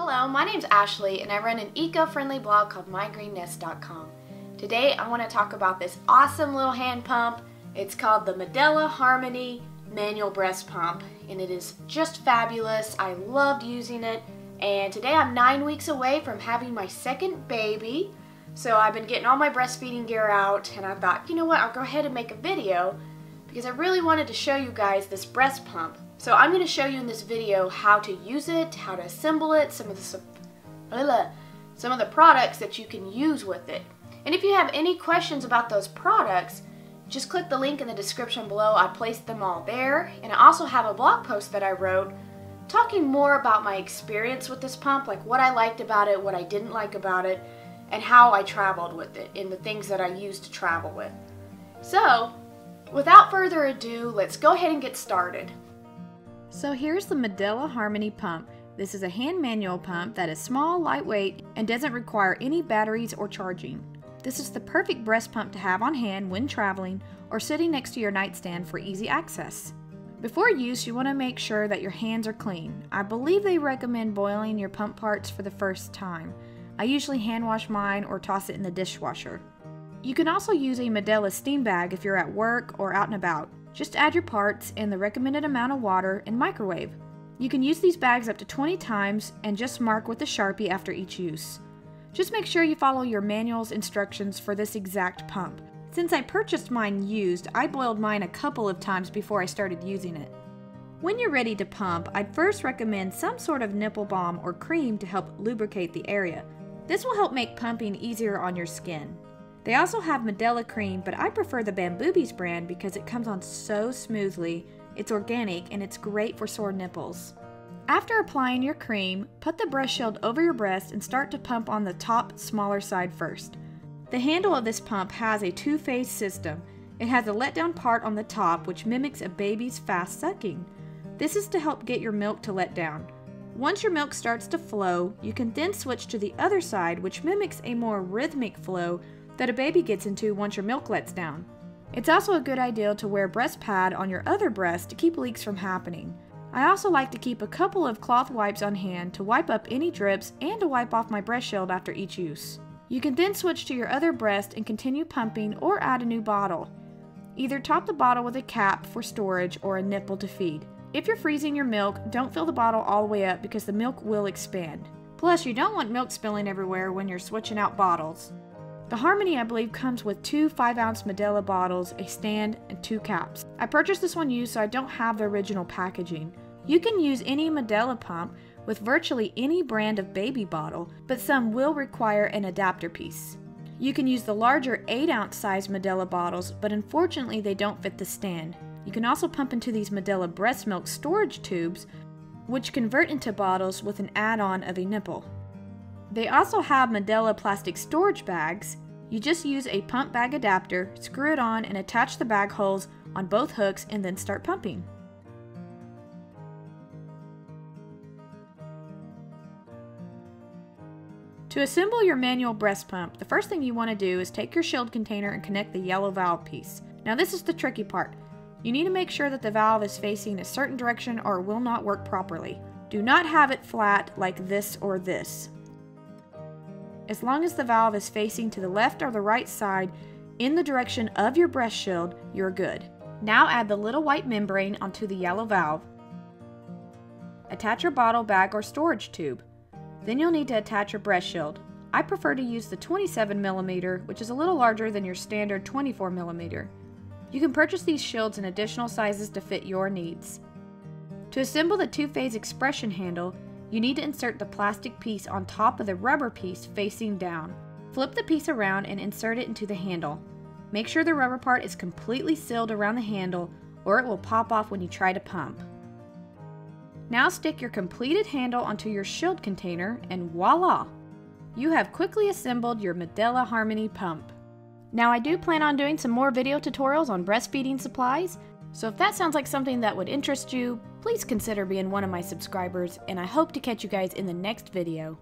Hello, my name's Ashley and I run an eco-friendly blog called mygreennest.com. Today I want to talk about this awesome little hand pump. It's called the Medela Harmony Manual Breast Pump and it is just fabulous. I loved using it and today I'm nine weeks away from having my second baby. So I've been getting all my breastfeeding gear out and I thought, you know what, I'll go ahead and make a video because I really wanted to show you guys this breast pump so I'm going to show you in this video how to use it, how to assemble it, some of the some of the products that you can use with it. And if you have any questions about those products, just click the link in the description below. I placed them all there. And I also have a blog post that I wrote talking more about my experience with this pump, like what I liked about it, what I didn't like about it, and how I traveled with it, and the things that I used to travel with. So, without further ado, let's go ahead and get started. So here's the Medela Harmony pump. This is a hand manual pump that is small, lightweight, and doesn't require any batteries or charging. This is the perfect breast pump to have on hand when traveling or sitting next to your nightstand for easy access. Before use, you want to make sure that your hands are clean. I believe they recommend boiling your pump parts for the first time. I usually hand wash mine or toss it in the dishwasher. You can also use a Medela steam bag if you're at work or out and about. Just add your parts and the recommended amount of water and microwave. You can use these bags up to 20 times and just mark with a Sharpie after each use. Just make sure you follow your manual's instructions for this exact pump. Since I purchased mine used, I boiled mine a couple of times before I started using it. When you're ready to pump, I'd first recommend some sort of nipple balm or cream to help lubricate the area. This will help make pumping easier on your skin. They also have Medela cream, but I prefer the Bamboobies brand because it comes on so smoothly, it's organic, and it's great for sore nipples. After applying your cream, put the breast shield over your breast and start to pump on the top, smaller side first. The handle of this pump has a two-phase system. It has a letdown part on the top which mimics a baby's fast sucking. This is to help get your milk to let down. Once your milk starts to flow, you can then switch to the other side which mimics a more rhythmic flow that a baby gets into once your milk lets down. It's also a good idea to wear breast pad on your other breast to keep leaks from happening. I also like to keep a couple of cloth wipes on hand to wipe up any drips and to wipe off my breast shield after each use. You can then switch to your other breast and continue pumping or add a new bottle. Either top the bottle with a cap for storage or a nipple to feed. If you're freezing your milk, don't fill the bottle all the way up because the milk will expand. Plus, you don't want milk spilling everywhere when you're switching out bottles. The Harmony, I believe, comes with two 5 ounce Medela bottles, a stand, and two caps. I purchased this one used so I don't have the original packaging. You can use any Medela pump with virtually any brand of baby bottle, but some will require an adapter piece. You can use the larger 8 ounce size Medela bottles, but unfortunately they don't fit the stand. You can also pump into these Medela breast milk storage tubes, which convert into bottles with an add on of a nipple. They also have Medela plastic storage bags. You just use a pump bag adapter, screw it on, and attach the bag holes on both hooks and then start pumping. To assemble your manual breast pump, the first thing you want to do is take your shield container and connect the yellow valve piece. Now this is the tricky part. You need to make sure that the valve is facing a certain direction or it will not work properly. Do not have it flat like this or this. As long as the valve is facing to the left or the right side in the direction of your breast shield, you're good. Now add the little white membrane onto the yellow valve. Attach your bottle, bag, or storage tube. Then you'll need to attach your breast shield. I prefer to use the 27mm, which is a little larger than your standard 24mm. You can purchase these shields in additional sizes to fit your needs. To assemble the two-phase expression handle, you need to insert the plastic piece on top of the rubber piece facing down. Flip the piece around and insert it into the handle. Make sure the rubber part is completely sealed around the handle or it will pop off when you try to pump. Now stick your completed handle onto your shield container and voila! You have quickly assembled your Medela Harmony pump. Now I do plan on doing some more video tutorials on breastfeeding supplies, so if that sounds like something that would interest you, please consider being one of my subscribers, and I hope to catch you guys in the next video.